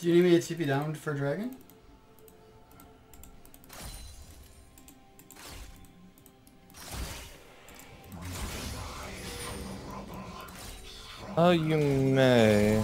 Do you need me to TP down for dragon? Oh, you may.